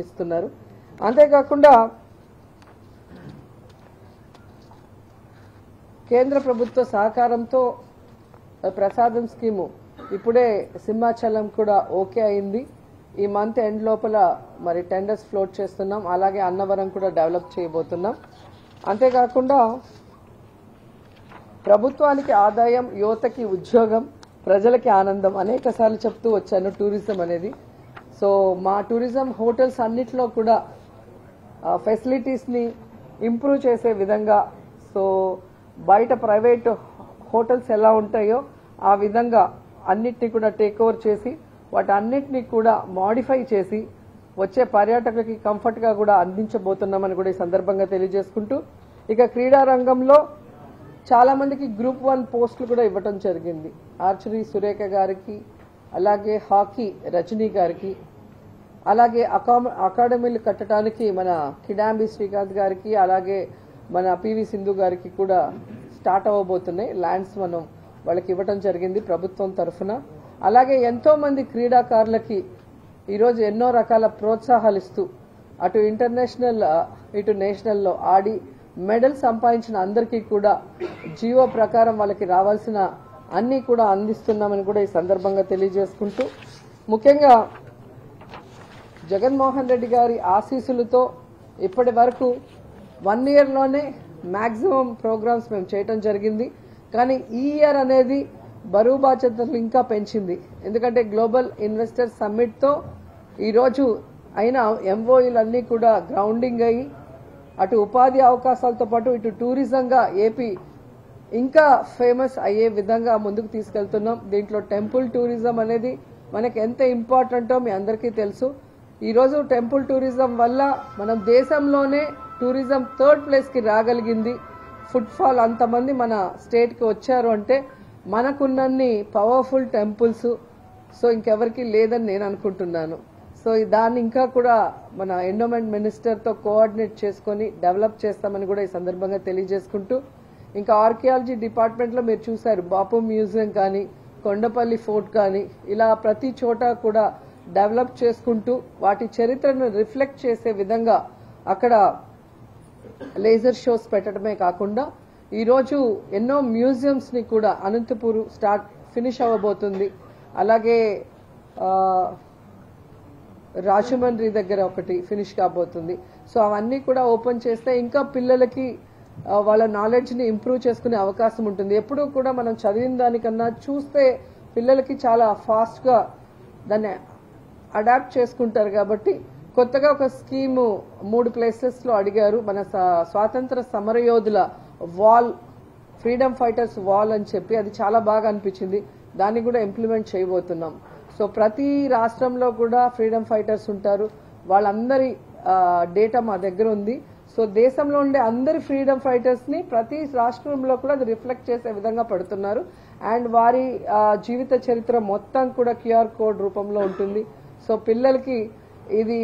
ఇస్తున్నారు అంతేకాకుండా కేంద్ర ప్రభుత్వ సహకారంతో ప్రసాదం స్కీము ఇప్పుడే సింహాచలం కూడా ఓకే అయింది. ఈ మంత్ ఎండ్ లోపల మరి టెండర్స్ ఫ్లోట్ చేస్తున్నాం. అలాగే అన్నవరం కూడా డెవలప్ చేయబోతున్నాం. అంతేకాకుండా ప్రభుత్వానికి ఆదాయం యువతకి ఉద్యోగం ప్రజలకి ఆనందం అనేక చెప్తూ వచ్చాను టూరిజం అనేది. సో మా టూరిజం హోటల్స్ అన్నిట్లో కూడా ఫెసిలిటీస్ని ఇంప్రూవ్ చేసే విధంగా సో బయట ప్రైవేట్ హోటల్స్ ఎలా ఉంటాయో ఆ విధంగా అన్నిటినీ కూడా టేక్ ఓవర్ చేసి వాటన్నిటినీ కూడా మాడిఫై చేసి వచ్చే పర్యాటకులకి కంఫర్ట్గా కూడా అందించబోతున్నామని కూడా ఈ సందర్భంగా తెలియజేసుకుంటూ ఇక క్రీడా రంగంలో చాలా మందికి గ్రూప్ వన్ పోస్టులు కూడా ఇవ్వటం జరిగింది. ఆర్చరీ సురేఖ గారికి అలాగే హాకీ రజనీ గారికి అలాగే అకాడమీలు కట్టడానికి మన కిడాంబి శ్రీకాంత్ గారికి అలాగే మన పివి సింధు గారికి కూడా స్టార్ట్ అవ్వబోతున్నాయి. ల్యాండ్స్ మనం వాళ్ళకి ఇవ్వటం జరిగింది ప్రభుత్వం తరఫున. అలాగే ఎంతో మంది క్రీడాకారులకి ఈరోజు ఎన్నో రకాల ప్రోత్సాహాలు ఇస్తూ అటు ఇంటర్నేషనల్ ఇటు నేషనల్లో ఆడి మెడల్ సంపాదించిన అందరికీ కూడా జీవో ప్రకారం వాళ్ళకి రావాల్సిన అన్నీ కూడా అందిస్తున్నామని కూడా ఈ సందర్భంగా తెలియజేసుకుంటూ ముఖ్యంగా జగన్మోహన్ రెడ్డి గారి ఆశీస్సులతో ఇప్పటి వరకు వన్ ఇయర్లోనే మ్యాక్సిమం ప్రోగ్రామ్స్ మేము చేయటం జరిగింది. కానీ ఈ ఇయర్ అనేది బరువు బాధ్యతలు ఇంకా పెంచింది. ఎందుకంటే గ్లోబల్ ఇన్వెస్టర్ సమ్మిట్తో ఈరోజు అయిన ఎంఓఈలన్నీ కూడా గ్రౌండింగ్ అయ్యి అటు ఉపాధి అవకాశాలతో పాటు ఇటు టూరిజంగా ఏపీ ఇంకా ఫేమస్ అయ్యే విధంగా ముందుకు తీసుకెళ్తున్నాం. దీంట్లో టెంపుల్ టూరిజం అనేది మనకి ఎంత ఇంపార్టెంటో మీ అందరికీ తెలుసు. ఈరోజు టెంపుల్ టూరిజం వల్ల మనం దేశంలోనే టూరిజం థర్డ్ ప్లేస్కి రాగలిగింది. ఫుట్ఫాల్ అంతమంది మన స్టేట్కి వచ్చారు అంటే మనకున్నన్ని పవర్ఫుల్ టెంపుల్స్. సో ఇంకెవరికి లేదని నేను అనుకుంటున్నాను. సో దాన్ని ఇంకా కూడా మన ఎండోమెంట్ మినిస్టర్తో కోఆర్డినేట్ చేసుకొని డెవలప్ చేస్తామని కూడా ఈ సందర్భంగా తెలియజేసుకుంటూ ఇంకా ఆర్కియాలజీ డిపార్ట్మెంట్లో మీరు చూశారు బాపు మ్యూజియం కానీ కొండపల్లి ఫోర్ట్ కానీ ఇలా ప్రతి చోట కూడా డెవలప్ చేసుకుంటూ వాటి చరిత్రను రిఫ్లెక్ట్ చేసే విధంగా అక్కడ లేజర్ షోస్ పెట్టడమే కాకుండా ఈరోజు ఎన్నో మ్యూజియంస్ని కూడా అనంతపూర్ స్టార్ట్ ఫినిష్ అవ్వబోతుంది. అలాగే రాజమండ్రి దగ్గర ఒకటి ఫినిష్ కాబోతుంది. సో అవన్నీ కూడా ఓపెన్ చేస్తే ఇంకా పిల్లలకి వాళ్ళ నాలెడ్జ్ని ఇంప్రూవ్ చేసుకునే అవకాశం ఉంటుంది. ఎప్పుడూ కూడా మనం చదివిన దానికన్నా చూస్తే పిల్లలకి చాలా ఫాస్ట్గా దాన్ని అడాప్ట్ చేసుకుంటారు కాబట్టి కొత్తగా ఒక స్కీము మూడు ప్లేసెస్లో అడిగారు. మన స్వాతంత్ర సమరయోధుల వాల్ ఫ్రీడమ్ ఫైటర్స్ వాల్ అని చెప్పి అది చాలా బాగా అనిపించింది. దాన్ని కూడా ఇంప్లిమెంట్ చేయబోతున్నాం. సో ప్రతి రాష్ట్రంలో కూడా ఫ్రీడమ్ ఫైటర్స్ ఉంటారు. వాళ్ళందరి డేటా మా దగ్గర ఉంది. సో దేశంలో ఉండే అందరి ఫ్రీడమ్ ఫైటర్స్ని ప్రతి రాష్ట్రంలో కూడా అది రిఫ్లెక్ట్ చేసే విధంగా పడుతున్నారు. అండ్ వారి జీవిత చరిత్ర మొత్తం కూడా క్యూఆర్ కోడ్ రూపంలో ఉంటుంది. సో పిల్లలకి ఇది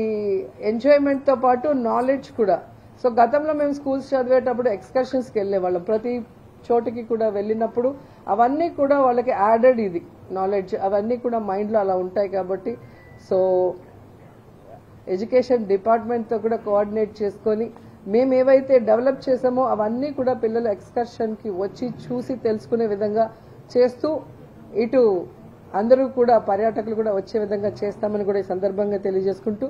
ఎంజాయ్మెంట్తో పాటు నాలెడ్జ్ కూడా. సో గతంలో మేము స్కూల్స్ చదివేటప్పుడు ఎక్స్కర్షన్స్కి వెళ్ళేవాళ్ళం. ప్రతి చోటికి కూడా వెళ్ళినప్పుడు అవన్నీ కూడా వాళ్ళకి యాడెడ్ ఇది నాలెడ్జ్ అవన్నీ కూడా మైండ్లో అలా ఉంటాయి కాబట్టి సో ఎడ్యుకేషన్ డిపార్ట్మెంట్తో కూడా కోఆర్డినేట్ చేసుకొని మేము ఏవైతే డెవలప్ చేసామో అవన్నీ కూడా పిల్లలు ఎక్స్కర్షన్కి వచ్చి చూసి తెలుసుకునే విధంగా చేస్తూ ఇటు అందరూ కూడా పర్యాటకులు కూడా వచ్చే విధంగా చేస్తామని కూడా ఈ సందర్భంగా తెలియజేసుకుంటూ